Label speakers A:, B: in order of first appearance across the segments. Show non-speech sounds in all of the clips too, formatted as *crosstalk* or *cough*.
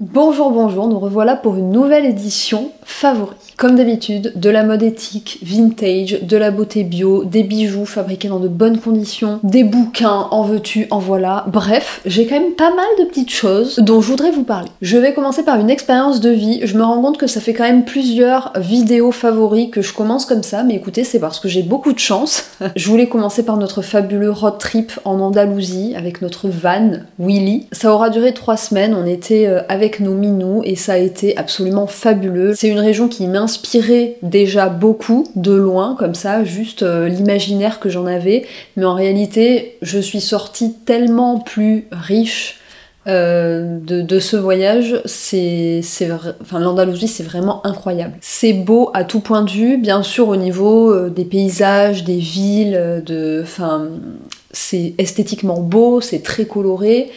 A: Bonjour, bonjour, nous revoilà pour une nouvelle édition favori. Comme d'habitude, de la mode éthique, vintage, de la beauté bio, des bijoux fabriqués dans de bonnes conditions, des bouquins, en veux-tu, en voilà. Bref, j'ai quand même pas mal de petites choses dont je voudrais vous parler. Je vais commencer par une expérience de vie. Je me rends compte que ça fait quand même plusieurs vidéos favoris que je commence comme ça, mais écoutez, c'est parce que j'ai beaucoup de chance. *laughs* je voulais commencer par notre fabuleux road trip en Andalousie avec notre van Willy. Ça aura duré trois semaines, on était euh, nos minous et ça a été absolument fabuleux. C'est une région qui m'inspire inspiré déjà beaucoup de loin, comme ça, juste euh, l'imaginaire que j'en avais. Mais en réalité, je suis sortie tellement plus riche euh, de, ce voyage, c'est, enfin l'Andalousie, c'est vraiment incroyable. C'est beau à tout point de vue, bien sûr au niveau euh, des paysages, des villes, de, enfin, c'est esthétiquement beau, c'est très coloré,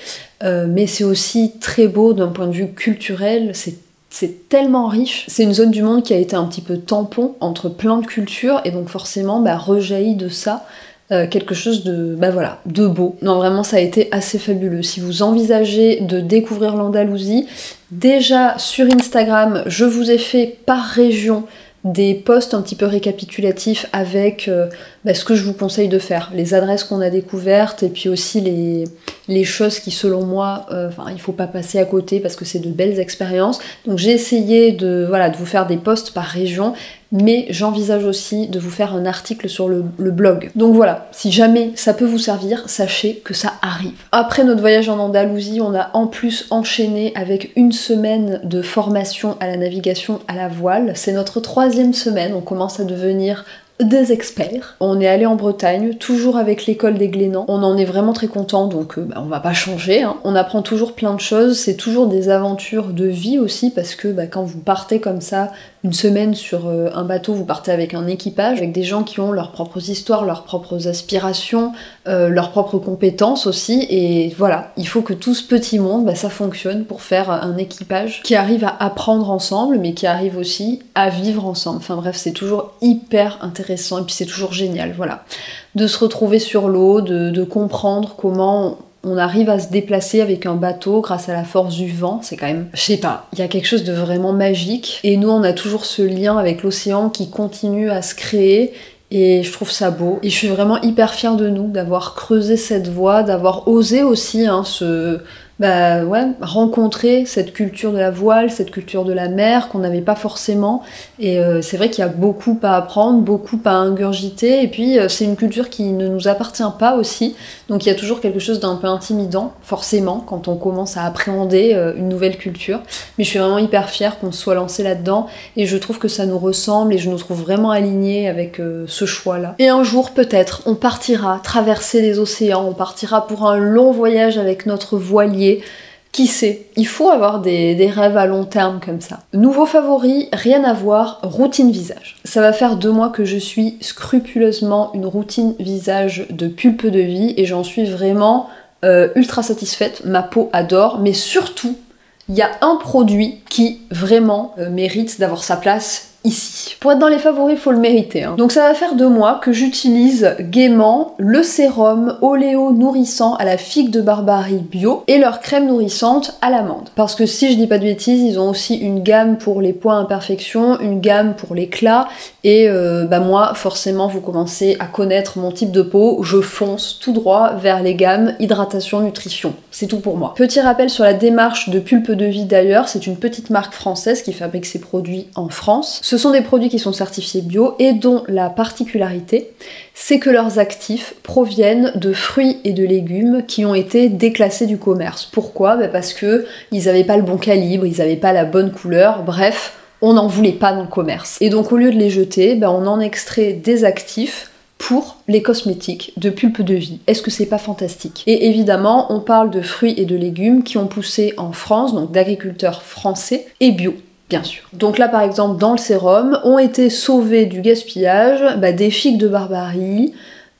A: mais c'est aussi très beau d'un point de vue culturel. C'est c'est tellement riche. C'est une zone du monde qui a été un petit peu tampon entre plein de cultures et donc forcément bah, rejaillit de ça euh, quelque chose de bah voilà de beau. Non vraiment ça a été assez fabuleux. Si vous envisagez de découvrir l'Andalousie, déjà sur Instagram je vous ai fait par région des posts un petit peu récapitulatifs avec euh, bah, ce que je vous conseille de faire, les adresses qu'on a découvertes et puis aussi les, les choses qui selon moi, euh, il faut pas passer à côté parce que c'est de belles expériences. Donc j'ai essayé de, voilà, de vous faire des posts par région, mais j'envisage aussi de vous faire un article sur le, blog. Donc voilà, si jamais ça peut vous servir, sachez que ça arrive. Après notre voyage en Andalousie, on a en plus enchaîné avec une semaine de formation à la navigation à la voile. C'est notre troisième semaine, on commence à devenir des experts. On est allé en Bretagne, toujours avec l'école des Glénans. On en est vraiment très content, donc euh, bah, on va pas changer. Hein. On apprend toujours plein de choses, c'est toujours des aventures de vie aussi, parce que bah, quand vous partez comme ça une semaine sur euh, un bateau, vous partez avec un équipage, avec des gens qui ont leurs propres histoires, leurs propres aspirations, euh, leurs propres compétences aussi. Et voilà, il faut que tout ce petit monde, bah, ça fonctionne pour faire un équipage qui arrive à apprendre ensemble, mais qui arrive aussi à vivre ensemble. Enfin bref, c'est toujours hyper intéressant et puis c'est toujours génial, voilà. De se retrouver sur l'eau, de, de comprendre comment on arrive à se déplacer avec un bateau grâce à la force du vent, c'est quand même, je sais pas, il y a quelque chose de vraiment magique. Et nous, on a toujours ce lien avec l'océan qui continue à se créer. Et je trouve ça beau. Et je suis vraiment hyper fière de nous d'avoir creusé cette voie, d'avoir osé aussi hein, ce, bah ouais, rencontrer cette culture de la voile, cette culture de la mer qu'on n'avait pas forcément. Et euh, c'est vrai qu'il y a beaucoup à apprendre, beaucoup à ingurgiter. Et puis euh, c'est une culture qui ne nous appartient pas aussi. Donc il y a toujours quelque chose d'un peu intimidant, forcément, quand on commence à appréhender euh, une nouvelle culture. Mais je suis vraiment hyper fière qu'on soit lancé là-dedans. Et je trouve que ça nous ressemble et je nous trouve vraiment alignés avec ce choix-là. Et un jour peut-être, on partira traverser les océans, on partira pour un long voyage avec notre voilier qui sait Il faut avoir des, rêves à long terme comme ça. Nouveau favori, rien à voir, routine visage. Ça va faire deux mois que je suis scrupuleusement une routine visage de pulpe de vie et j'en suis vraiment euh, ultra satisfaite. Ma peau adore, mais surtout, il y a un produit qui vraiment euh, mérite d'avoir sa place ici. Pour être dans les favoris, il faut le mériter. Hein. Donc ça va faire deux mois que j'utilise gaiement le sérum Oléo nourrissant à la figue de Barbarie bio et leur crème nourrissante à l'amande. Parce que si je dis pas de bêtises, ils ont aussi une gamme pour les points imperfections, une gamme pour l'éclat et euh, bah moi forcément vous commencez à connaître mon type de peau, je fonce tout droit vers les gammes hydratation nutrition. C'est tout pour moi. Petit rappel sur la démarche de Pulpe de Vie d'ailleurs, c'est une petite marque française qui fabrique ses produits en France. Ce sont des produits qui sont certifiés bio et dont la particularité, c'est que leurs actifs proviennent de fruits et de légumes qui ont été déclassés du commerce. Pourquoi? Bah, Parce que ils n'avaient pas le bon calibre, ils n'avaient pas la bonne couleur, bref, on n'en voulait pas dans le commerce. Et donc au lieu de les jeter, bah, on en extrait des actifs pour les cosmétiques de pulpe de vie. Est-ce que c'est pas fantastique? Et évidemment, on parle de fruits et de légumes qui ont poussé en France, donc d'agriculteurs français et bio sûr. Donc là par exemple dans le sérum ont été sauvés du gaspillage bah, des figues de barbarie,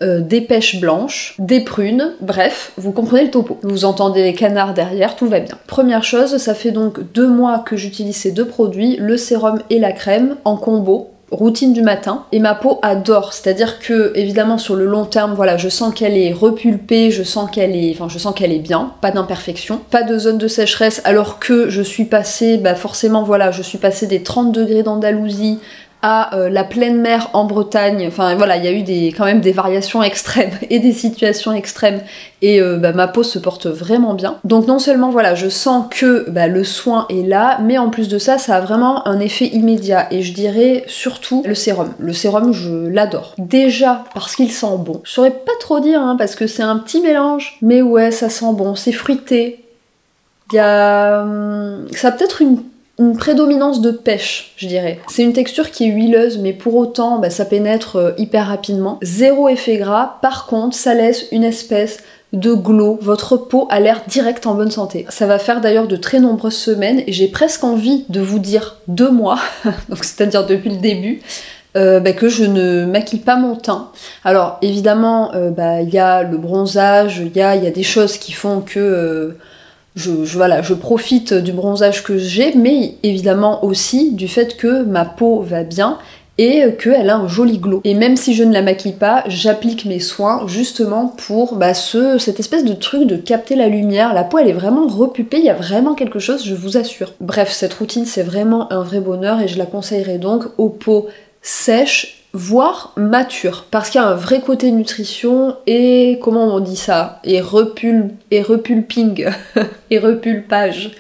A: euh, des pêches blanches, des prunes, bref, vous comprenez le topo. Vous entendez les canards derrière, tout va bien. Première chose, ça fait donc deux mois que j'utilise ces deux produits, le sérum et la crème, en combo, routine du matin et ma peau adore. C'est-à-dire que évidemment sur le long terme, voilà, je sens qu'elle est repulpée, je sens qu'elle est, enfin je sens qu'elle est bien, pas d'imperfection, pas de zone de sécheresse. Alors que je suis passée, bah forcément voilà, je suis passée des 30 degrés d'Andalousie à euh, la pleine mer en Bretagne. Enfin voilà, il y a eu des, quand même des variations extrêmes *laughs* et des situations extrêmes. Et euh, bah, ma peau se porte vraiment bien. Donc non seulement voilà, je sens que bah, le soin est là, mais en plus de ça, ça a vraiment un effet immédiat. Et je dirais surtout le sérum. Le sérum, je l'adore. Déjà parce qu'il sent bon. Je saurais pas trop dire hein, parce que c'est un petit mélange. Mais ouais, ça sent bon. C'est fruité. Il y a... Hum, ça a peut-être une une prédominance de pêche, je dirais. C'est une texture qui est huileuse, mais pour autant, bah, ça pénètre euh, hyper rapidement. Zéro effet gras, par contre, ça laisse une espèce de glow, votre peau a l'air direct en bonne santé. Ça va faire d'ailleurs de très nombreuses semaines et j'ai presque envie de vous dire deux mois, *laughs* donc c'est-à-dire depuis le début, euh, bah, que je ne maquille pas mon teint. Alors évidemment, euh, bah, il y a le bronzage, il y a, y a, des choses qui font que je, voilà, je profite du bronzage que j'ai, mais évidemment aussi du fait que ma peau va bien et qu'elle a un joli glow. Et même si je ne la maquille pas, j'applique mes soins justement pour bah, ce, cette espèce de truc de capter la lumière. La peau elle est vraiment repupée, il y a vraiment quelque chose, je vous assure. Bref, cette routine c'est vraiment un vrai bonheur et je la conseillerais donc aux peaux sèches voire mature, parce qu'il y a un vrai côté nutrition et comment on dit ça, et repul et repulping *laughs* et repulpage.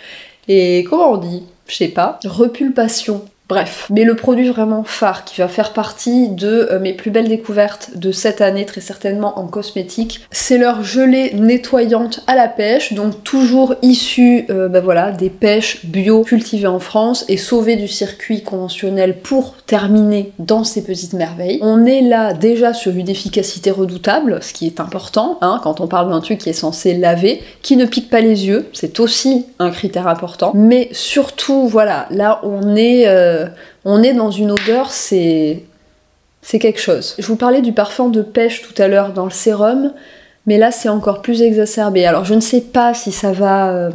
A: Et comment on dit, je sais pas, repulpation. Bref, mais le produit vraiment phare qui va faire partie de euh, mes plus belles découvertes de cette année, très certainement en cosmétique, c'est leur gelée nettoyante à la pêche, donc toujours issue euh, bah voilà, des pêches bio cultivées en France et sauvées du circuit conventionnel pour terminer dans ces petites merveilles. On est là déjà sur une efficacité redoutable, ce qui est important hein, quand on parle d'un truc qui est censé laver, qui ne pique pas les yeux, c'est aussi un critère important, mais surtout voilà, là on est... Euh, euh, on est dans une odeur, c'est c'est quelque chose. Je vous parlais du parfum de pêche tout à l'heure dans le sérum, mais là c'est encore plus exacerbé. Alors je ne sais pas si ça va euh,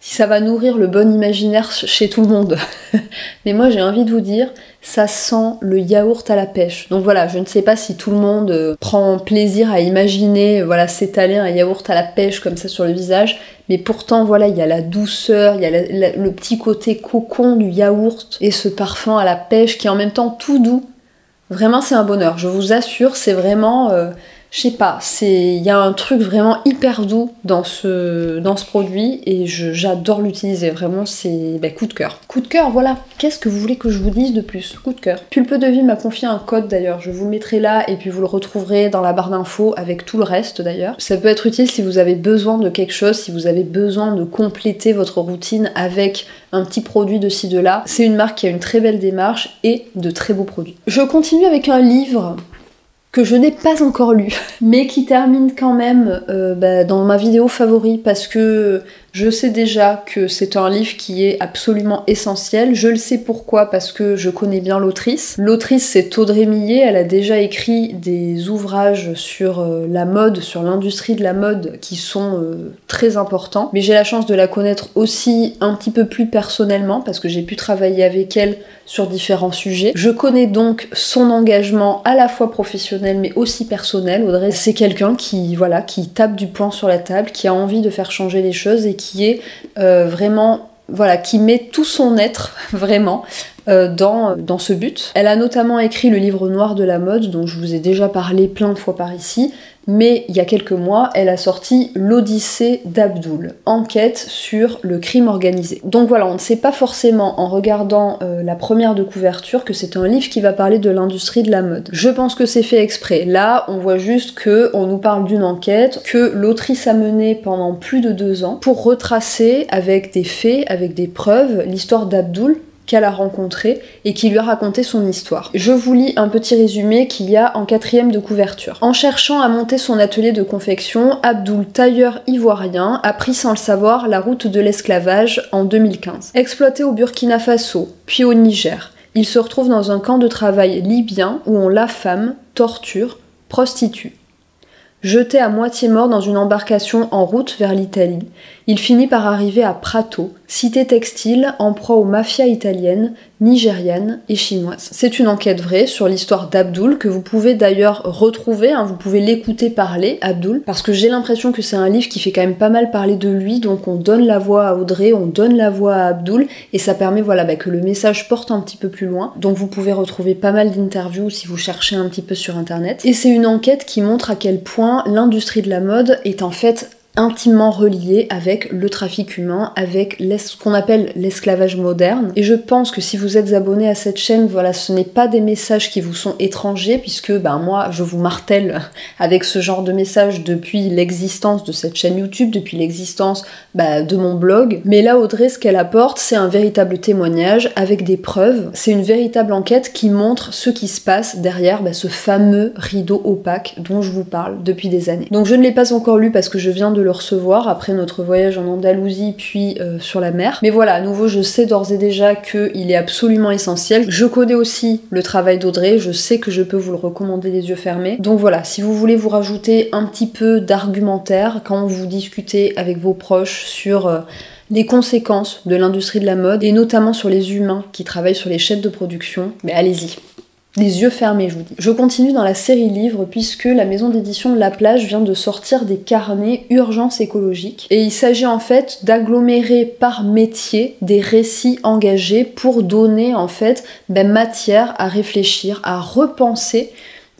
A: si ça va nourrir le bon imaginaire chez tout le monde, *laughs* mais moi j'ai envie de vous dire, ça sent le yaourt à la pêche. Donc voilà, je ne sais pas si tout le monde euh, prend plaisir à imaginer voilà s'étaler un yaourt à la pêche comme ça sur le visage, mais pourtant voilà il y a la douceur, il y a le petit côté cocon du yaourt et ce parfum à la pêche qui est en même temps tout doux. Vraiment c'est un bonheur, je vous assure, c'est vraiment euh, je sais pas, c'est il y a un truc vraiment hyper doux dans ce dans produit et j'adore l'utiliser. Vraiment, c'est bah, coup de cœur. Coup de cœur, voilà. Qu'est-ce que vous voulez que je vous dise de plus? Coup de cœur. Pulpe de vie m'a confié un code d'ailleurs. Je vous le mettrai là et puis vous le retrouverez dans la barre d'infos avec tout le reste d'ailleurs. Ça peut être utile si vous avez besoin de quelque chose, si vous avez besoin de compléter votre routine avec un petit produit de ci de là. C'est une marque qui a une très belle démarche et de très beaux produits. Je continue avec un livre que je n'ai pas encore lu, *laughs* mais qui termine quand même euh, bah, dans ma vidéo favori parce que je sais déjà que c'est un livre qui est absolument essentiel. Je le sais pourquoi parce que je connais bien l'autrice. L'autrice c'est Audrey Millet, elle a déjà écrit des ouvrages sur euh, la mode, sur l'industrie de la mode qui sont euh, très importants. Mais j'ai la chance de la connaître aussi un petit peu plus personnellement parce que j'ai pu travailler avec elle sur différents sujets. Je connais donc son engagement à la fois professionnel mais aussi personnel. Audrey, c'est quelqu'un qui voilà, qui tape du poing sur la table, qui a envie de faire changer les choses et qui est euh, vraiment voilà, qui met tout son être *laughs* vraiment dans, dans ce but. Elle a notamment écrit le livre noir de la mode, dont je vous ai déjà parlé plein de fois par ici, mais il y a quelques mois, elle a sorti L'Odyssée d'Abdoul, enquête sur le crime organisé. Donc voilà, on ne sait pas forcément en regardant euh, la première de couverture que c'est un livre qui va parler de l'industrie de la mode. Je pense que c'est fait exprès. Là, on voit juste que on nous parle d'une enquête que l'autrice a menée pendant plus de deux ans pour retracer avec des faits, avec des preuves, l'histoire d'Abdoul, qu'elle a rencontré et qui lui a raconté son histoire. Je vous lis un petit résumé qu'il y a en quatrième de couverture. En cherchant à monter son atelier de confection, Abdul, tailleur ivoirien, a pris sans le savoir la route de l'esclavage en 2015. Exploité au Burkina Faso, puis au Niger, il se retrouve dans un camp de travail libyen où on l'affame, torture, prostitue. Jeté à moitié mort dans une embarcation en route vers l'Italie, il finit par arriver à Prato, cité textile en proie aux mafias italiennes, nigérianes et chinoises. C'est une enquête vraie sur l'histoire d'Abdul que vous pouvez d'ailleurs retrouver, hein, vous pouvez l'écouter parler, Abdul, parce que j'ai l'impression que c'est un livre qui fait quand même pas mal parler de lui, donc on donne la voix à Audrey, on donne la voix à Abdul, et ça permet voilà, bah, que le message porte un petit peu plus loin. Donc vous pouvez retrouver pas mal d'interviews si vous cherchez un petit peu sur internet. Et c'est une enquête qui montre à quel point l'industrie de la mode est en fait intimement relié avec le trafic humain, avec ce qu'on appelle l'esclavage moderne. Et je pense que si vous êtes abonné à cette chaîne, voilà, ce n'est pas des messages qui vous sont étrangers, puisque ben, moi, je vous martèle *laughs* avec ce genre de messages depuis l'existence de cette chaîne YouTube, depuis l'existence bah, de mon blog. Mais là, Audrey, ce qu'elle apporte, c'est un véritable témoignage avec des preuves. C'est une véritable enquête qui montre ce qui se passe derrière bah, ce fameux rideau opaque dont je vous parle depuis des années. Donc je ne l'ai pas encore lu parce que je viens de le recevoir après notre voyage en Andalousie puis euh, sur la mer. Mais voilà, à nouveau, je sais d'ores et déjà qu'il est absolument essentiel. Je connais aussi le travail d'Audrey, je sais que je peux vous le recommander les yeux fermés. Donc voilà, si vous voulez vous rajouter un petit peu d'argumentaire quand vous discutez avec vos proches sur... Euh, les conséquences de l'industrie de la mode et notamment sur les humains qui travaillent sur les chaînes de production, mais allez-y les yeux fermés, je vous dis. Je continue dans la série livre puisque la maison d'édition La Plage vient de sortir des carnets Urgence écologique. Et il s'agit en fait d'agglomérer par métier des récits engagés pour donner en fait ben, matière à réfléchir, à repenser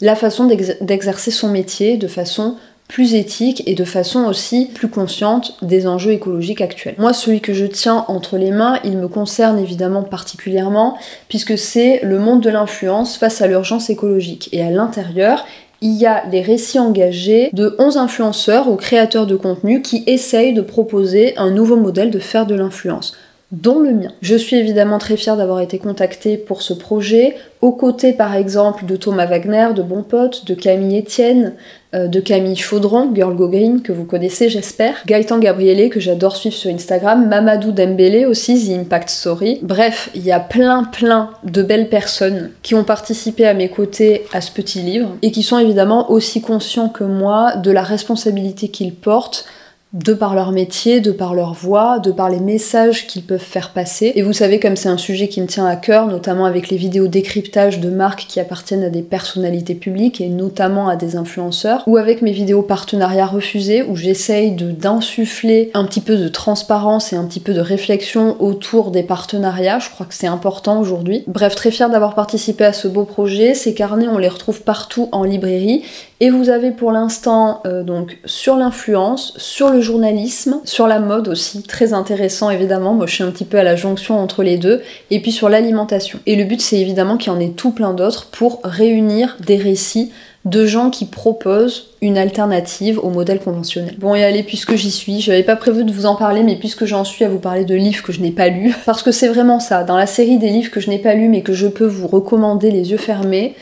A: la façon d'exercer son métier de façon plus éthique et de façon aussi plus consciente des enjeux écologiques actuels. Moi, celui que je tiens entre les mains, il me concerne évidemment particulièrement, puisque c'est le monde de l'influence face à l'urgence écologique. Et à l'intérieur, il y a les récits engagés de 11 influenceurs ou créateurs de contenu qui essayent de proposer un nouveau modèle de faire de l'influence dont le mien. Je suis évidemment très fière d'avoir été contactée pour ce projet, aux côtés par exemple de Thomas Wagner, de Bon Pote, de Camille Etienne, euh, de Camille Chaudron, Girl Go que vous connaissez j'espère, Gaëtan Gabriele, que j'adore suivre sur Instagram, Mamadou Dembélé aussi, The Impact Story. Bref, il y a plein plein de belles personnes qui ont participé à mes côtés à ce petit livre, et qui sont évidemment aussi conscients que moi de la responsabilité qu'ils portent de par leur métier, de par leur voix, de par les messages qu'ils peuvent faire passer. Et vous savez, comme c'est un sujet qui me tient à cœur, notamment avec les vidéos décryptage de marques qui appartiennent à des personnalités publiques et notamment à des influenceurs, ou avec mes vidéos partenariats refusés où j'essaye d'insuffler un petit peu de transparence et un petit peu de réflexion autour des partenariats. Je crois que c'est important aujourd'hui. Bref, très fière d'avoir participé à ce beau projet. Ces carnets, on les retrouve partout en librairie. Et vous avez pour l'instant euh, donc sur l'influence, sur le journalisme, sur la mode aussi, très intéressant évidemment, moi je suis un petit peu à la jonction entre les deux, et puis sur l'alimentation. Et le but c'est évidemment qu'il y en ait tout plein d'autres pour réunir des récits de gens qui proposent une alternative au modèle conventionnel. Bon et allez, puisque j'y suis, j'avais pas prévu de vous en parler, mais puisque j'en suis à vous parler de livres que je n'ai pas lus, *laughs* parce que c'est vraiment ça, dans la série des livres que je n'ai pas lus mais que je peux vous recommander les yeux fermés,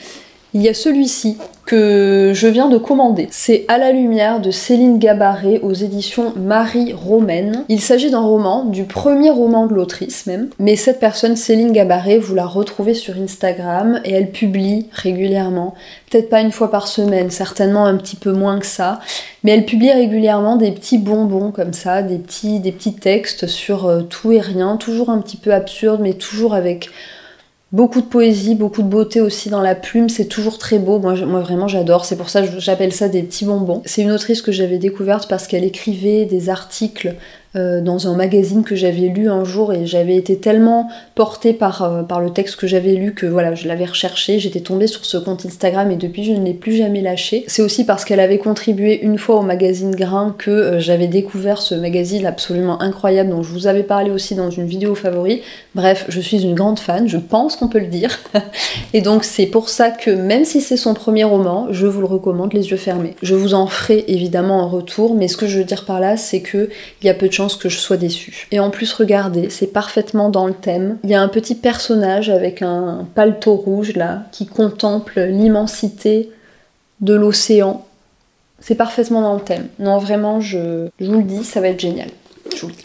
A: il y a celui-ci que je viens de commander. C'est À la lumière de Céline Gabaret aux éditions Marie Romaine. Il s'agit d'un roman, du premier roman de l'autrice même. Mais cette personne, Céline Gabaret, vous la retrouvez sur Instagram et elle publie régulièrement. Peut-être pas une fois par semaine, certainement un petit peu moins que ça. Mais elle publie régulièrement des petits bonbons comme ça, des petits, des petits textes sur euh, tout et rien, toujours un petit peu absurde, mais toujours avec Beaucoup de poésie, beaucoup de beauté aussi dans la plume, c'est toujours très beau. Moi, vraiment, j'adore. C'est pour ça que j'appelle ça des petits bonbons. C'est une autrice que j'avais découverte parce qu'elle écrivait des articles euh, dans un magazine que j'avais lu un jour et j'avais été tellement portée par, euh, par le texte que j'avais lu que voilà, je l'avais recherché, j'étais tombée sur ce compte Instagram et depuis je ne l'ai plus jamais lâché. C'est aussi parce qu'elle avait contribué une fois au magazine Grain que euh, j'avais découvert ce magazine absolument incroyable dont je vous avais parlé aussi dans une vidéo favori. Bref, je suis une grande fan, je pense qu'on peut le dire. *laughs* et donc c'est pour ça que même si c'est son premier roman, je vous le recommande les yeux fermés. Je vous en ferai évidemment un retour, mais ce que je veux dire par là, c'est que il y a peu de que je sois déçue. Et en plus, regardez, c'est parfaitement dans le thème. Il y a un petit personnage avec un paletot rouge là qui contemple l'immensité de l'océan. C'est parfaitement dans le thème. Non, vraiment, je, je vous le dis, ça va être génial.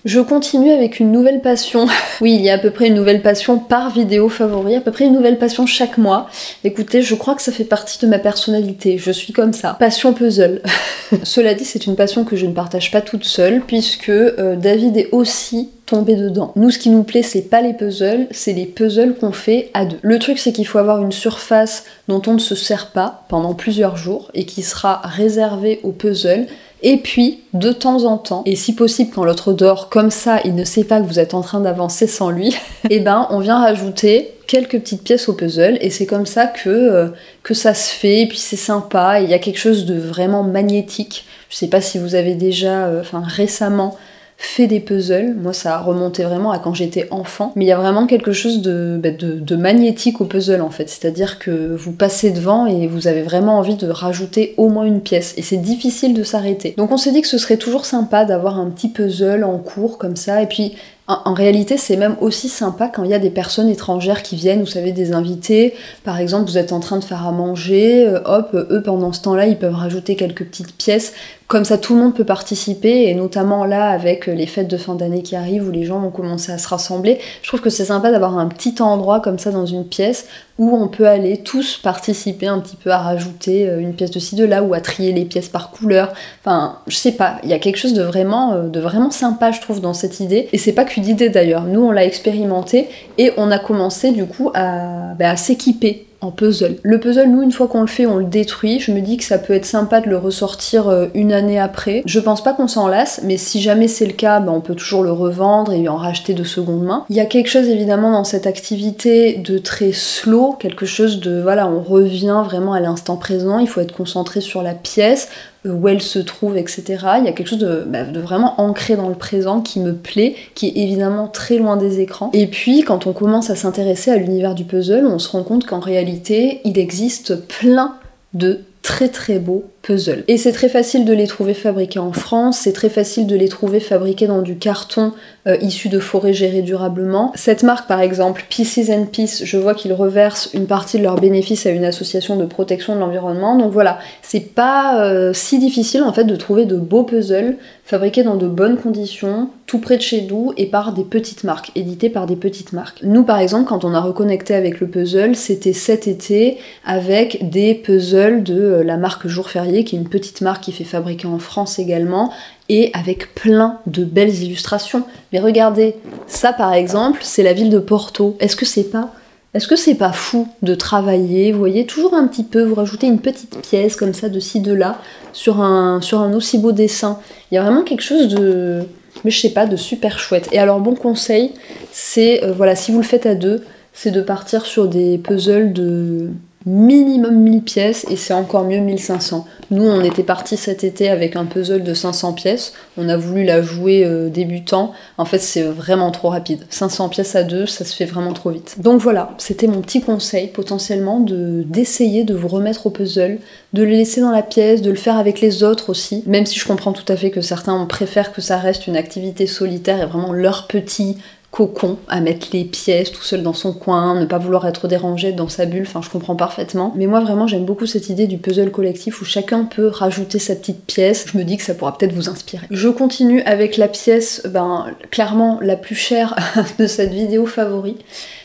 A: Je continue avec une nouvelle passion. *laughs* oui, il y a à peu près une nouvelle passion par vidéo favori, à peu près une nouvelle passion chaque mois. Écoutez, je crois que ça fait partie de ma personnalité, je suis comme ça. Passion puzzle. *laughs* Cela dit, c'est une passion que je ne partage pas toute seule, puisque euh, David est aussi tombé dedans. Nous, ce qui nous plaît, c'est pas les puzzles, c'est les puzzles qu'on fait à deux. Le truc, c'est qu'il faut avoir une surface dont on ne se sert pas pendant plusieurs jours et qui sera réservée aux puzzles et puis, de temps en temps, et si possible quand l'autre dort, comme ça, il ne sait pas que vous êtes en train d'avancer sans lui, et *laughs* eh ben on vient rajouter quelques petites pièces au puzzle, et c'est comme ça que, euh, que ça se fait, et puis c'est sympa, et il y a quelque chose de vraiment magnétique. Je sais pas si vous avez déjà, euh, enfin récemment, fait des puzzles. Moi, ça a remonté vraiment à quand j'étais enfant. Mais il y a vraiment quelque chose bah, de, de, magnétique au puzzle en fait. C'est-à-dire que vous passez devant et vous avez vraiment envie de rajouter au moins une pièce. Et c'est difficile de s'arrêter. Donc on s'est dit que ce serait toujours sympa d'avoir un petit puzzle en cours comme ça. Et puis en, réalité, c'est même aussi sympa quand il y a des personnes étrangères qui viennent, vous savez, des invités. Par exemple, vous êtes en train de faire à manger, euh, hop, eux pendant ce temps-là, ils peuvent rajouter quelques petites pièces. Comme ça, tout le monde peut participer, et notamment là, avec les fêtes de fin d'année qui arrivent, où les gens vont commencer à se rassembler. Je trouve que c'est sympa d'avoir un petit endroit comme ça dans une pièce où on peut aller tous participer un petit peu à rajouter euh, une pièce de ci, de là, ou à trier les pièces par couleur. Enfin, je sais pas, il y a quelque chose de vraiment, euh, de vraiment sympa, je trouve, dans cette idée. Et c'est pas qu'une idée d'ailleurs. Nous, on l'a expérimenté et on a commencé du coup à, bah, à s'équiper puzzle. Le puzzle, nous, une fois qu'on le fait, on le détruit. Je me dis que ça peut être sympa de le ressortir euh, une année après. Je pense pas qu'on s'en lasse, mais si jamais c'est le cas, bah, on peut toujours le revendre et en racheter de seconde main. Il y a quelque chose évidemment dans cette activité de très slow, quelque chose de voilà, on revient vraiment à l'instant présent. Il faut être concentré sur la pièce où elle se trouve, etc. Il y a quelque chose bah, de, vraiment ancré dans le présent qui me plaît, qui est évidemment très loin des écrans. Et puis, quand on commence à s'intéresser à l'univers du puzzle, on se rend compte qu'en réalité, il existe plein de très très beaux puzzles. Et c'est très facile de les trouver fabriqués en France, c'est très facile de les trouver fabriqués dans du carton euh, issu de forêts gérées durablement. Cette marque par exemple, Pieces and Peace, je vois qu'ils reversent une partie de leurs bénéfices à une association de protection de l'environnement. Donc voilà, c'est pas euh, si difficile en fait de trouver de beaux puzzles fabriqués dans de bonnes conditions, tout près de chez nous et par des petites marques, édités par des petites marques. Nous par exemple, quand on a reconnecté avec le puzzle, c'était cet été avec des puzzles de euh, la marque Jour Férié, qui est une petite marque qui fait fabriquer en France également, et avec plein de belles illustrations. Mais regardez, ça par exemple, c'est la ville de Porto. Est-ce que c'est pas est-ce que c'est pas fou de travailler, vous voyez, toujours un petit peu, vous rajoutez une petite pièce comme ça de ci, de là, sur un, sur un aussi beau dessin. Il y a vraiment quelque chose de, mais je sais pas, de super chouette. Et alors, bon conseil, c'est, euh, voilà, si vous le faites à deux, c'est de partir sur des puzzles de minimum 1000 pièces et c'est encore mieux 1500. Nous, on était parti cet été avec un puzzle de 500 pièces. On a voulu la jouer euh, débutant. En fait, c'est vraiment trop rapide. 500 pièces à deux, ça se fait vraiment trop vite. Donc voilà, c'était mon petit conseil potentiellement de d'essayer de vous remettre au puzzle, de le laisser dans la pièce, de le faire avec les autres aussi. Même si je comprends tout à fait que certains préfèrent que ça reste une activité solitaire et vraiment leur petit cocon à mettre les pièces tout seul dans son coin, ne pas vouloir être dérangé dans sa bulle, enfin je comprends parfaitement. Mais moi vraiment j'aime beaucoup cette idée du puzzle collectif où chacun peut rajouter sa petite pièce. Je me dis que ça pourra peut-être vous inspirer. Je continue avec la pièce, ben clairement la plus chère *laughs* de cette vidéo favori.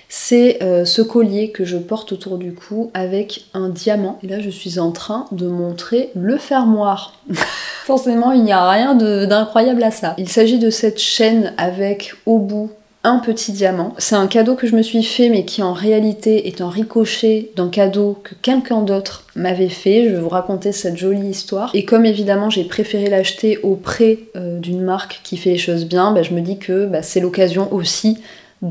A: C'est euh, ce collier que je porte autour du cou avec un diamant. Et là, je suis en train de montrer le fermoir. *laughs* Forcément, il n'y a rien d'incroyable à ça. Il s'agit de cette chaîne avec au bout petit diamant. C'est un cadeau que je me suis fait mais qui en réalité est un ricochet d'un cadeau que quelqu'un d'autre m'avait fait. Je vais vous raconter cette jolie histoire. Et comme évidemment j'ai préféré l'acheter auprès euh, d'une marque qui fait les choses bien, bah, je me dis que bah, c'est l'occasion aussi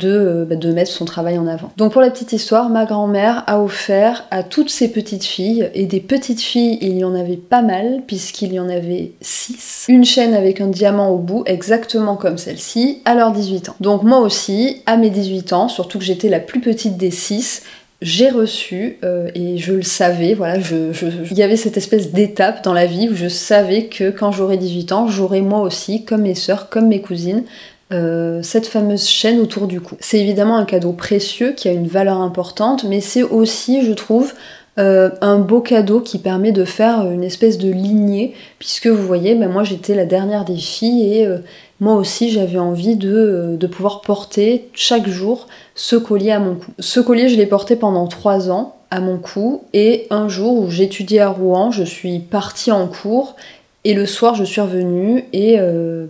A: euh, bah, de, mettre son travail en avant. Donc pour la petite histoire, ma grand-mère a offert à toutes ses petites filles, et des petites filles il y en avait pas mal, puisqu'il y en avait 6, une chaîne avec un diamant au bout, exactement comme celle-ci, à leurs 18 ans. Donc moi aussi, à mes 18 ans, surtout que j'étais la plus petite des 6, j'ai reçu, euh, et je le savais, voilà, il y avait cette espèce d'étape dans la vie où je savais que quand j'aurais 18 ans, j'aurais moi aussi, comme mes sœurs, comme mes cousines, euh, cette fameuse chaîne autour du cou. C'est évidemment un cadeau précieux qui a une valeur importante, mais c'est aussi, je trouve, euh, un beau cadeau qui permet de faire une espèce de lignée, puisque vous voyez, ben moi j'étais la dernière des filles et, euh, moi aussi j'avais envie de, pouvoir porter chaque jour ce collier à mon cou. Ce collier, je l'ai porté pendant trois ans à mon cou et un jour où j'étudiais à Rouen, je suis partie en cours et le soir je suis revenue et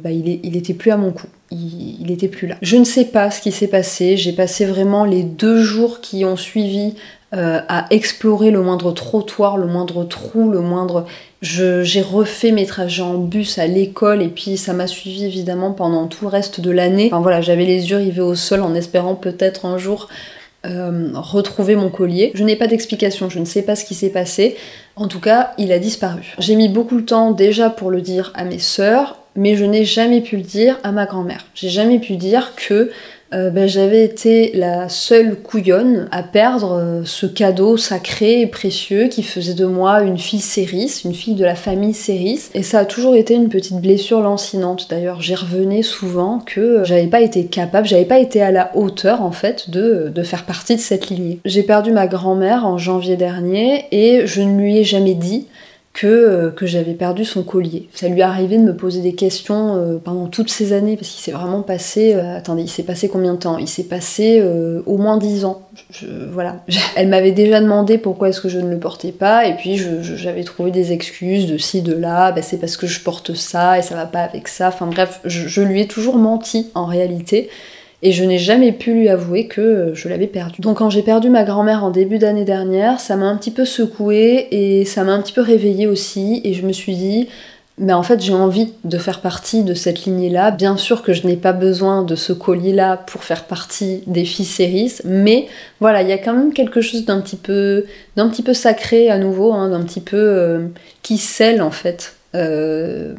A: bah, il, est, il était plus à mon cou. Il, il était plus là. Je ne sais pas ce qui s'est passé. J'ai passé vraiment les deux jours qui ont suivi euh, à explorer le moindre trottoir, le moindre trou, le moindre. J'ai refait mes trajets en bus à l'école et puis ça m'a suivi évidemment pendant tout le reste de l'année. Enfin voilà, j'avais les yeux rivés au sol en espérant peut-être un jour euh, retrouver mon collier. Je n'ai pas d'explication, je ne sais pas ce qui s'est passé. En tout cas, il a disparu. J'ai mis beaucoup de temps déjà pour le dire à mes sœurs, mais je n'ai jamais pu le dire à ma grand-mère. J'ai jamais pu dire que euh, ben, j'avais été la seule couillonne à perdre euh, ce cadeau sacré et précieux qui faisait de moi une fille Céris, une fille de la famille Céris. Et ça a toujours été une petite blessure lancinante. D'ailleurs, j'y revenais souvent que j'avais pas été capable, j'avais pas été à la hauteur en fait de, de faire partie de cette lignée. J'ai perdu ma grand-mère en janvier dernier et je ne lui ai jamais dit que, euh, que j'avais perdu son collier. Ça lui arrivé de me poser des questions euh, pendant toutes ces années, parce qu'il s'est vraiment passé... Euh, attendez, il s'est passé combien de temps? Il s'est passé au moins dix ans. voilà. *laughs* Elle m'avait déjà demandé pourquoi est-ce que je ne le portais pas, et puis j'avais trouvé des excuses de ci, de là, bah, c'est parce que je porte ça, et ça va pas avec ça. Enfin bref, je lui ai toujours menti en réalité et je n'ai jamais pu lui avouer que je l'avais perdu. Donc quand j'ai perdu ma grand-mère en début d'année dernière, ça m'a un petit peu secouée et ça m'a un petit peu réveillée aussi et je me suis dit mais en fait j'ai envie de faire partie de cette lignée-là. Bien sûr que je n'ai pas besoin de ce collier-là pour faire partie des filles Céris, mais voilà, il y a quand même quelque chose d'un petit peu, d'un petit peu sacré à nouveau, hein, d'un petit peu euh, qui scelle en fait euh,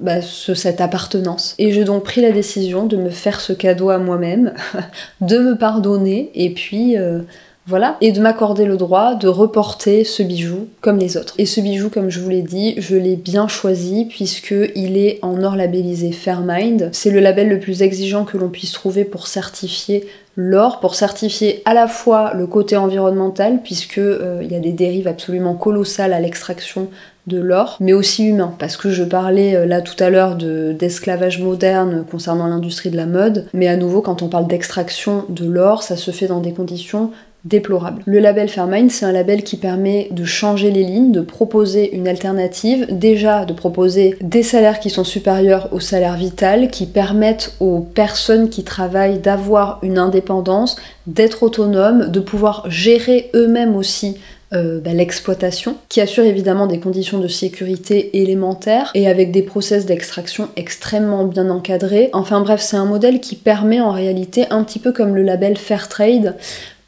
A: bah, cette appartenance. Et j'ai donc pris la décision de me faire ce cadeau à moi-même, *laughs* de me pardonner, et puis euh, voilà, et de m'accorder le droit de reporter ce bijou comme les autres. Et ce bijou, comme je vous l'ai dit, je l'ai bien choisi puisque il est en or labellisé Fairmind. C'est le label le plus exigeant que l'on puisse trouver pour certifier l'or, pour certifier à la fois le côté environnemental, puisque euh, il y a des dérives absolument colossales à l'extraction de l'or, mais aussi humain, parce que je parlais euh, là tout à l'heure d'esclavage moderne concernant l'industrie de la mode, mais à nouveau quand on parle d'extraction de l'or, ça se fait dans des conditions déplorables. Le label Fairmind, c'est un label qui permet de changer les lignes, de proposer une alternative, déjà de proposer des salaires qui sont supérieurs au salaire vital, qui permettent aux personnes qui travaillent d'avoir une indépendance, d'être autonomes, de pouvoir gérer eux-mêmes aussi euh, bah, l'exploitation, qui assure évidemment des conditions de sécurité élémentaires et avec des process d'extraction extrêmement bien encadrés. Enfin bref, c'est un modèle qui permet en réalité, un petit peu comme le label Fairtrade,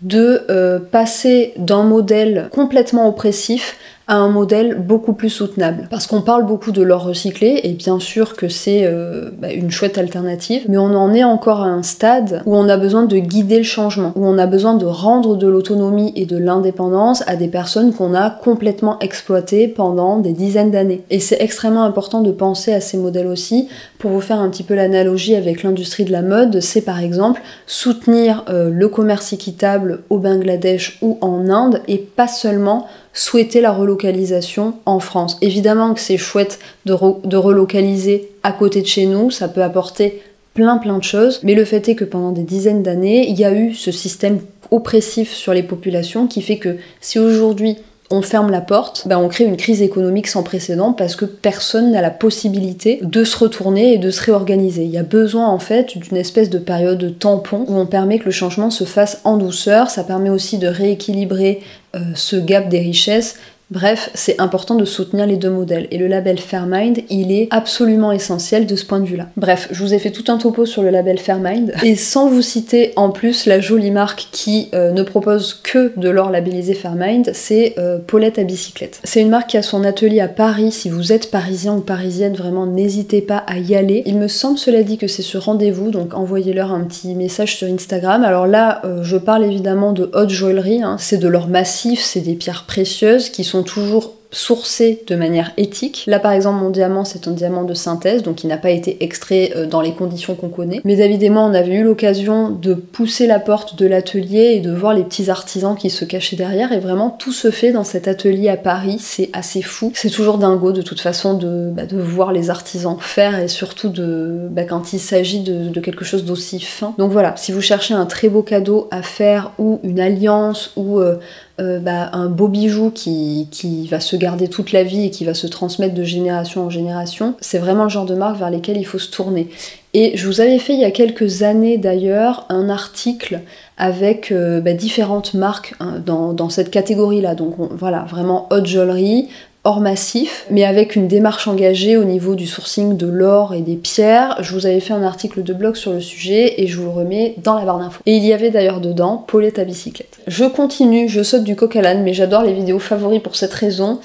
A: de euh, passer d'un modèle complètement oppressif à un modèle beaucoup plus soutenable. Parce qu'on parle beaucoup de l'or recyclé, et bien sûr que c'est euh, bah, une chouette alternative, mais on en est encore à un stade où on a besoin de guider le changement, où on a besoin de rendre de l'autonomie et de l'indépendance à des personnes qu'on a complètement exploitées pendant des dizaines d'années. Et c'est extrêmement important de penser à ces modèles aussi. Pour vous faire un petit peu l'analogie avec l'industrie de la mode, c'est par exemple soutenir euh, le commerce équitable au Bangladesh ou en Inde, et pas seulement souhaiter la relocalisation en France. Évidemment que c'est chouette de, relocaliser à côté de chez nous, ça peut apporter plein plein de choses, mais le fait est que pendant des dizaines d'années, il y a eu ce système oppressif sur les populations qui fait que si aujourd'hui on ferme la porte, ben on crée une crise économique sans précédent parce que personne n'a la possibilité de se retourner et de se réorganiser. Il y a besoin en fait d'une espèce de période tampon où on permet que le changement se fasse en douceur. Ça permet aussi de rééquilibrer euh, ce gap des richesses Bref, c'est important de soutenir les deux modèles et le label Fairmind, il est absolument essentiel de ce point de vue-là. Bref, je vous ai fait tout un topo sur le label Fairmind *laughs* et sans vous citer en plus la jolie marque qui euh, ne propose que de l'or labellisé Fairmind, c'est euh, Paulette à bicyclette. C'est une marque qui a son atelier à Paris. Si vous êtes parisien ou parisienne, vraiment n'hésitez pas à y aller. Il me semble cela dit que c'est ce rendez-vous, donc envoyez-leur un petit message sur Instagram. Alors là, euh, je parle évidemment de haute joaillerie, hein. c'est de l'or massif, c'est des pierres précieuses qui sont toujours sourcés de manière éthique. Là par exemple mon diamant c'est un diamant de synthèse donc il n'a pas été extrait euh, dans les conditions qu'on connaît. Mais David et moi on avait eu l'occasion de pousser la porte de l'atelier et de voir les petits artisans qui se cachaient derrière et vraiment tout se fait dans cet atelier à Paris, c'est assez fou. C'est toujours dingo de toute façon de, bah, voir les artisans faire et surtout de bah, quand il s'agit de, quelque chose d'aussi fin. Donc voilà, si vous cherchez un très beau cadeau à faire ou une alliance ou euh, euh, bah, un beau bijou qui, va se garder toute la vie et qui va se transmettre de génération en génération, c'est vraiment le genre de marque vers lesquelles il faut se tourner. Et je vous avais fait il y a quelques années d'ailleurs un article avec euh, bah, différentes marques hein, dans, dans, cette catégorie-là. Donc voilà, vraiment haute joaillerie, hors massif, mais avec une démarche engagée au niveau du sourcing de l'or et des pierres. Je vous avais fait un article de blog sur le sujet et je vous remets dans la barre d'infos. Et il y avait d'ailleurs dedans Paulette à bicyclette. Je continue, je saute du coq à l'âne, mais j'adore les vidéos favoris pour cette raison.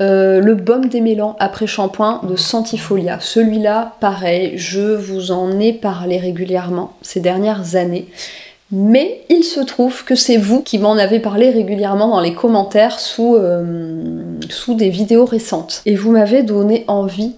A: Euh, le baume démêlant après shampoing de Santifolia. Celui-là, pareil, je vous en ai parlé régulièrement ces dernières années. Mais il se trouve que c'est vous qui m'en avez parlé régulièrement dans les commentaires sous, euh, sous des vidéos récentes. Et vous m'avez donné envie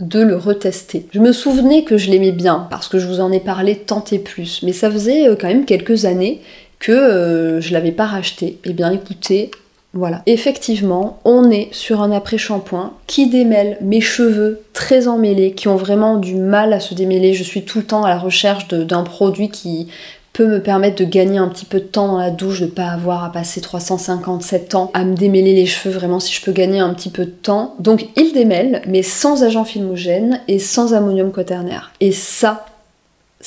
A: de le retester. Je me souvenais que je l'aimais bien parce que je vous en ai parlé tant et plus, mais ça faisait euh, quand même quelques années que euh, je l'avais pas racheté. Eh bien écoutez, voilà. Effectivement, on est sur un après-shampoing qui démêle mes cheveux très emmêlés, qui ont vraiment du mal à se démêler. Je suis tout le temps à la recherche d'un produit qui peut me permettre de gagner un petit peu de temps dans la douche, de pas avoir à passer 357 ans à me démêler les cheveux, vraiment si je peux gagner un petit peu de temps. Donc il démêle, mais sans agent filmogène et sans ammonium quaternaire. Et ça,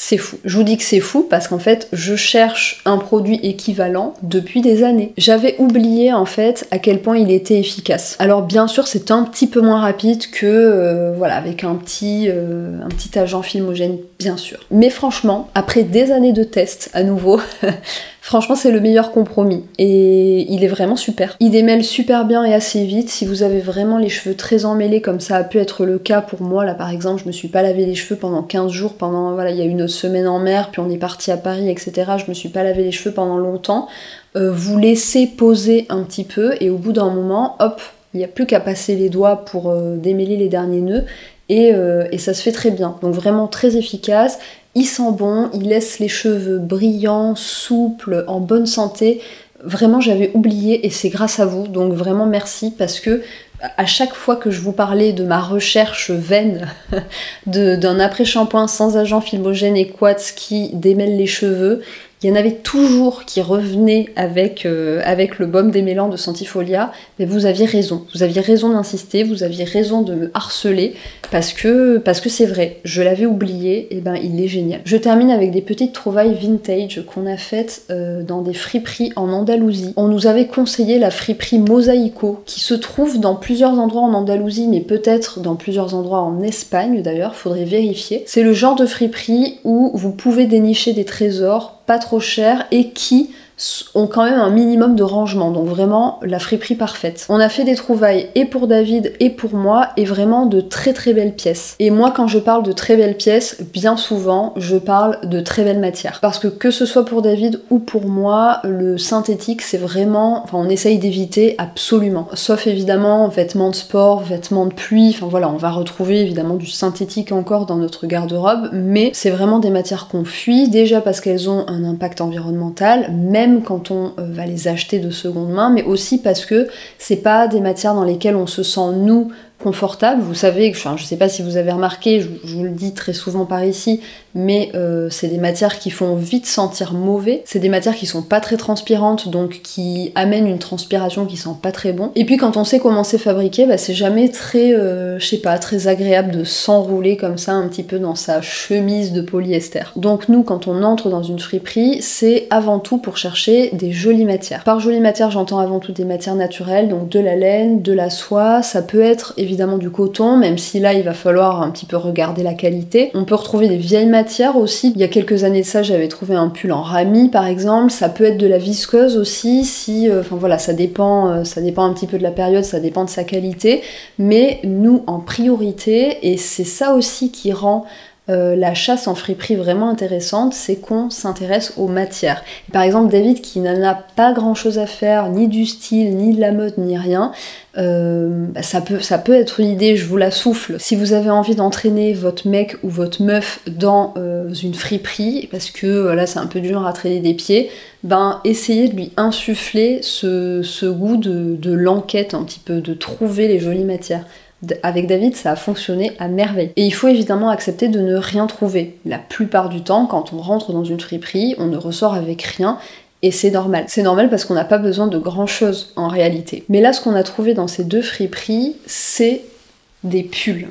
A: c'est fou. Je vous dis que c'est fou parce qu'en fait, je cherche un produit équivalent depuis des années. J'avais oublié en fait à quel point il était efficace. Alors bien sûr, c'est un petit peu moins rapide que euh, voilà avec un petit euh, un petit agent filmogène bien sûr. Mais franchement, après des années de tests à nouveau, *laughs* Franchement, c'est le meilleur compromis et il est vraiment super. Il démêle super bien et assez vite. Si vous avez vraiment les cheveux très emmêlés, comme ça a pu être le cas pour moi, là par exemple, je me suis pas lavé les cheveux pendant 15 jours, pendant il y a une semaine en mer, puis on est parti à Paris, etc. Je me suis pas lavé les cheveux pendant longtemps. Euh, vous laissez poser un petit peu et au bout d'un moment, hop, il n'y a plus qu'à passer les doigts pour euh, démêler les derniers nœuds euh, et, ça se fait très bien. Donc vraiment très efficace. Il sent bon, il laisse les cheveux brillants, souples, en bonne santé. Vraiment, j'avais oublié et c'est grâce à vous. Donc vraiment merci parce que à chaque fois que je vous parlais de ma recherche vaine *laughs* d'un après-shampoing sans agent filmogène et quartz qui démêle les cheveux, il y en avait toujours qui revenaient avec, euh, avec le baume démêlant de Santifolia, mais vous aviez raison. Vous aviez raison d'insister, vous aviez raison de me harceler, parce que parce que c'est vrai, je l'avais oublié, et ben il est génial. Je termine avec des petites trouvailles vintage qu'on a faites euh, dans des friperies en Andalousie. On nous avait conseillé la friperie Mosaico, qui se trouve dans plusieurs endroits en Andalousie, mais peut-être dans plusieurs endroits en Espagne d'ailleurs, faudrait vérifier. C'est le genre de friperie où vous pouvez dénicher des trésors pas trop cher et qui ont quand même un minimum de rangement, donc vraiment la friperie parfaite. On a fait des trouvailles et pour David et pour moi, et vraiment de très très belles pièces. Et moi quand je parle de très belles pièces, bien souvent je parle de très belles matières. Parce que que ce soit pour David ou pour moi, le synthétique c'est vraiment, enfin on essaye d'éviter absolument. Sauf évidemment vêtements de sport, vêtements de pluie, enfin voilà, on va retrouver évidemment du synthétique encore dans notre garde-robe, mais c'est vraiment des matières qu'on fuit, déjà parce qu'elles ont un impact environnemental, même quand on euh, va les acheter de seconde main, mais aussi parce que c'est pas des matières dans lesquelles on se sent nous confortable. Vous savez, je sais pas si vous avez remarqué, je, vous le dis très souvent par ici, mais euh, c'est des matières qui font vite sentir mauvais. C'est des matières qui sont pas très transpirantes, donc qui amènent une transpiration qui sent pas très bon. Et puis quand on sait comment c'est fabriqué, bah, c'est jamais très, euh, je sais pas, très agréable de s'enrouler comme ça un petit peu dans sa chemise de polyester. Donc nous, quand on entre dans une friperie, c'est avant tout pour chercher des jolies matières. Par jolies matières, j'entends avant tout des matières naturelles, donc de la laine, de la soie, ça peut être évidemment du coton, même si là il va falloir un petit peu regarder la qualité. On peut retrouver des vieilles matières aussi. Il y a quelques années de ça, j'avais trouvé un pull en rami par exemple. Ça peut être de la visqueuse aussi, si, euh, enfin voilà, ça dépend, euh, ça dépend un petit peu de la période, ça dépend de sa qualité. Mais nous, en priorité, et c'est ça aussi qui rend euh, la chasse en friperie vraiment intéressante, c'est qu'on s'intéresse aux matières. Par exemple, David, qui n'en a pas grand chose à faire, ni du style, ni de la mode, ni rien, euh, bah, ça, peut, être une idée, je vous la souffle. Si vous avez envie d'entraîner votre mec ou votre meuf dans euh, une friperie, parce que là c'est un peu dur à traîner des pieds, ben essayez de lui insuffler ce, goût de, de l'enquête un petit peu, de trouver les jolies matières avec David, ça a fonctionné à merveille. Et il faut évidemment accepter de ne rien trouver. La plupart du temps, quand on rentre dans une friperie, on ne ressort avec rien. Et c'est normal. C'est normal parce qu'on n'a pas besoin de grand chose en réalité. Mais là, ce qu'on a trouvé dans ces deux friperies, c'est des pulls.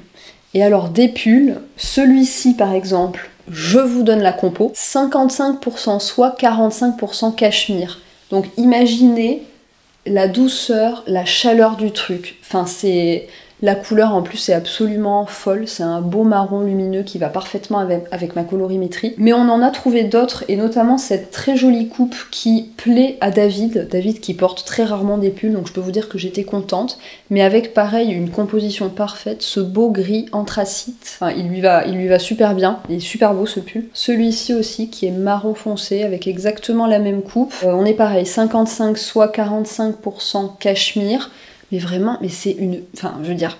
A: Et alors, des pulls, celui-ci par exemple, je vous donne la compo 55% soit 45% cachemire. Donc imaginez la douceur, la chaleur du truc. Enfin, c'est la couleur en plus est absolument folle, c'est un beau marron lumineux qui va parfaitement avec, ma colorimétrie. Mais on en a trouvé d'autres et notamment cette très jolie coupe qui plaît à David, David qui porte très rarement des pulls donc je peux vous dire que j'étais contente. Mais avec pareil une composition parfaite, ce beau gris anthracite, il, lui va, il lui va super bien, il est super beau ce pull. Celui-ci aussi qui est marron foncé avec exactement la même coupe. Euh, on est pareil, 55 soit 45% cachemire. Mais vraiment, mais c'est une. Enfin, je veux dire,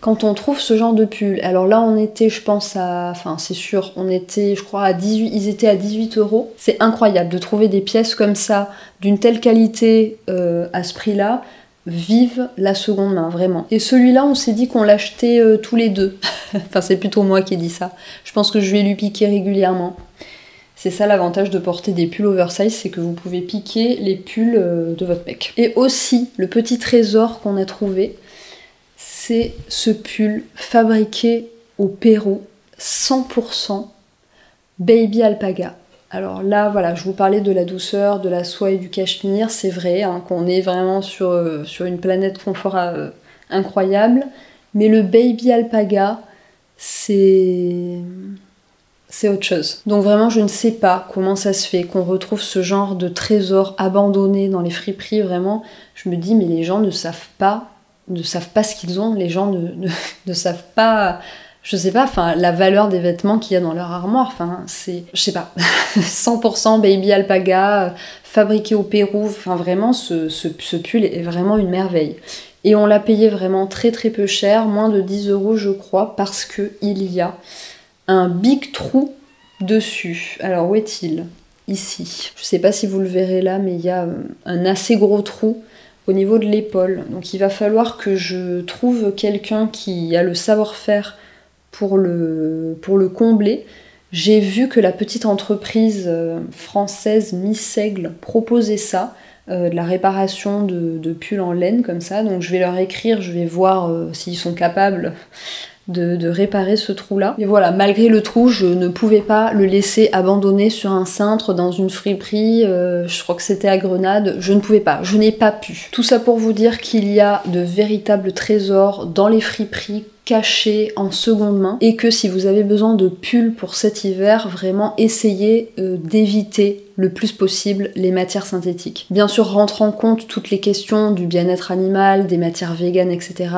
A: quand on trouve ce genre de pull, alors là on était, je pense à. Enfin, c'est sûr, on était, je crois, à 18. Ils étaient à 18 euros. C'est incroyable de trouver des pièces comme ça, d'une telle qualité euh, à ce prix-là. Vive la seconde main, vraiment. Et celui-là, on s'est dit qu'on l'achetait euh, tous les deux. *laughs* enfin, c'est plutôt moi qui ai dit ça. Je pense que je vais lui piquer régulièrement. C'est ça l'avantage de porter des pulls oversize, c'est que vous pouvez piquer les pulls euh, de votre mec. Et aussi, le petit trésor qu'on a trouvé, c'est ce pull fabriqué au Pérou, 100% baby alpaga. Alors là, voilà, je vous parlais de la douceur, de la soie et du cachemire, c'est vrai hein, qu'on est vraiment sur, euh, une planète confort euh, incroyable, mais le baby alpaga, c'est c'est autre chose. Donc vraiment, je ne sais pas comment ça se fait qu'on retrouve ce genre de trésor abandonné dans les friperies. Vraiment, je me dis, mais les gens ne savent pas, ne savent pas ce qu'ils ont. Les gens ne, *laughs* savent pas, je sais pas, la valeur des vêtements qu'il y a dans leur armoire. Enfin, c'est, je sais pas, *laughs* 100% baby alpaga, fabriqué au Pérou. Enfin, vraiment, ce, ce pull est vraiment une merveille. Et on l'a payé vraiment très très peu cher, moins de 10 euros je crois, parce que il y a un big trou dessus. Alors où est-il? Ici. Je sais pas si vous le verrez là, mais il y a euh, un assez gros trou au niveau de l'épaule. Donc il va falloir que je trouve quelqu'un qui a le savoir-faire pour le, pour le combler. J'ai vu que la petite entreprise euh, française Miss Aigle proposait ça, euh, de la réparation de, de, pulls en laine comme ça. Donc je vais leur écrire, je vais voir s'ils sont capables de, réparer ce trou-là. Et voilà, malgré le trou, je ne pouvais pas le laisser abandonné sur un cintre dans une friperie, euh, je crois que c'était à Grenade, je ne pouvais pas, je n'ai pas pu. Tout ça pour vous dire qu'il y a de véritables trésors dans les friperies cachés en seconde main et que si vous avez besoin de pulls pour cet hiver, vraiment essayez euh, d'éviter le plus possible les matières synthétiques. Bien sûr, rentre en compte toutes les questions du bien-être animal, des matières véganes, etc.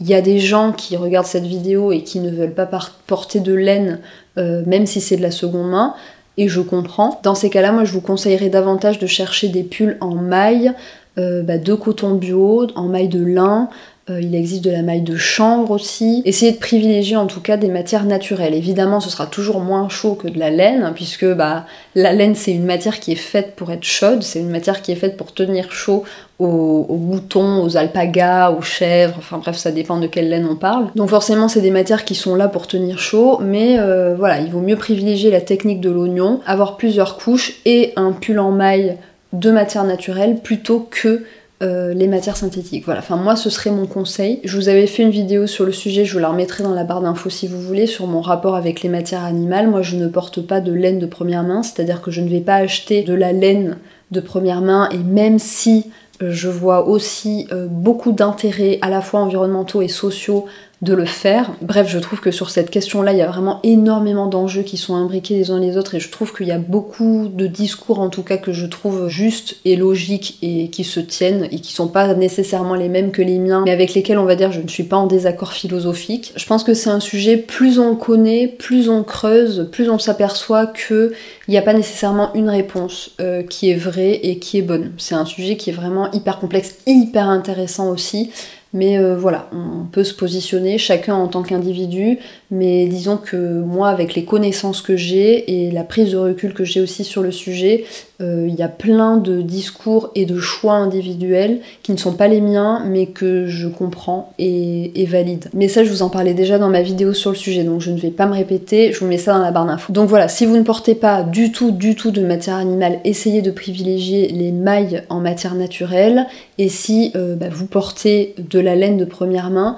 A: Il y a des gens qui regardent cette vidéo et qui ne veulent pas porter de laine, euh, même si c'est de la seconde main, et je comprends. Dans ces cas-là, moi je vous conseillerais davantage de chercher des pulls en maille, bah, de coton bio, en maille de lin, euh, il existe de la maille de chanvre aussi. Essayez de privilégier en tout cas des matières naturelles. Évidemment, ce sera toujours moins chaud que de la laine, hein, puisque bah, la laine c'est une matière qui est faite pour être chaude, c'est une matière qui est faite pour tenir chaud aux, moutons, aux alpagas, aux chèvres, enfin bref, ça dépend de quelle laine on parle. Donc forcément, c'est des matières qui sont là pour tenir chaud, mais euh, voilà, il vaut mieux privilégier la technique de l'oignon, avoir plusieurs couches et un pull en maille de matière naturelle plutôt que euh, les matières synthétiques. Voilà, enfin moi ce serait mon conseil. Je vous avais fait une vidéo sur le sujet, je vous la remettrai dans la barre d'infos si vous voulez, sur mon rapport avec les matières animales. Moi je ne porte pas de laine de première main, c'est-à-dire que je ne vais pas acheter de la laine de première main et même si euh, je vois aussi euh, beaucoup d'intérêts à la fois environnementaux et sociaux de le faire. Bref, je trouve que sur cette question-là, il y a vraiment énormément d'enjeux qui sont imbriqués les uns les autres et je trouve qu'il y a beaucoup de discours en tout cas que je trouve justes et logiques et qui se tiennent et qui sont pas nécessairement les mêmes que les miens, mais avec lesquels on va dire je ne suis pas en désaccord philosophique. Je pense que c'est un sujet, plus on connaît, plus on creuse, plus on s'aperçoit que il n'y a pas nécessairement une réponse euh, qui est vraie et qui est bonne. C'est un sujet qui est vraiment hyper complexe, hyper intéressant aussi. Mais euh, voilà, on peut se positionner chacun en tant qu'individu, mais disons que moi, avec les connaissances que j'ai et la prise de recul que j'ai aussi sur le sujet, euh, il y a plein de discours et de choix individuels qui ne sont pas les miens, mais que je comprends et, valide. Mais ça, je vous en parlais déjà dans ma vidéo sur le sujet, donc je ne vais pas me répéter, je vous mets ça dans la barre d'infos. Donc voilà, si vous ne portez pas du tout, du tout de matière animale, essayez de privilégier les mailles en matière naturelle, et si euh, bah, vous portez de la laine de première main,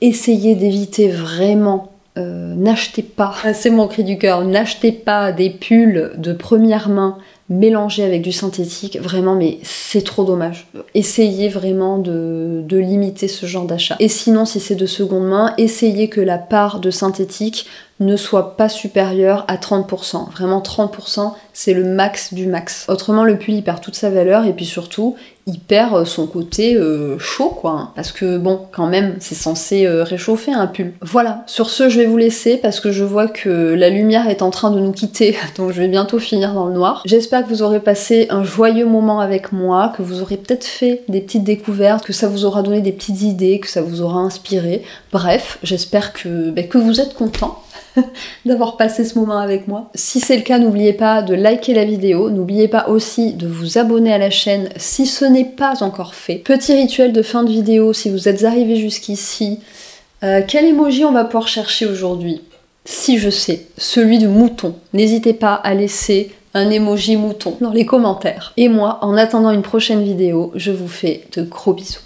A: essayez d'éviter vraiment euh, n'achetez pas, *laughs* c'est mon cri du cœur, n'achetez pas des pulls de première main mélangés avec du synthétique, vraiment, mais c'est trop dommage. Essayez vraiment de, de limiter ce genre d'achat. Et sinon, si c'est de seconde main, essayez que la part de synthétique ne soit pas supérieure à 30%. Vraiment 30%, c'est le max du max. Autrement, le pull il perd toute sa valeur et puis surtout, il perd euh, son côté euh, chaud quoi. Parce que bon, quand même, c'est censé euh, réchauffer un pull. Voilà, sur ce, je vais vous laisser parce que je vois que la lumière est en train de nous quitter, *laughs* donc je vais bientôt finir dans le noir. J'espère que vous aurez passé un joyeux moment avec moi, que vous aurez peut-être fait des petites découvertes, que ça vous aura donné des petites idées, que ça vous aura inspiré. Bref, j'espère que, bah, que vous êtes contents *laughs* d'avoir passé ce moment avec moi. Si c'est le cas, n'oubliez pas de liker la vidéo, n'oubliez pas aussi de vous abonner à la chaîne si ce n'est pas encore fait. Petit rituel de fin de vidéo, si vous êtes arrivé jusqu'ici, euh, quel emoji on va pouvoir chercher aujourd'hui? Si je sais, celui du mouton. N'hésitez pas à laisser un emoji mouton dans les commentaires. Et moi, en attendant une prochaine vidéo, je vous fais de gros bisous.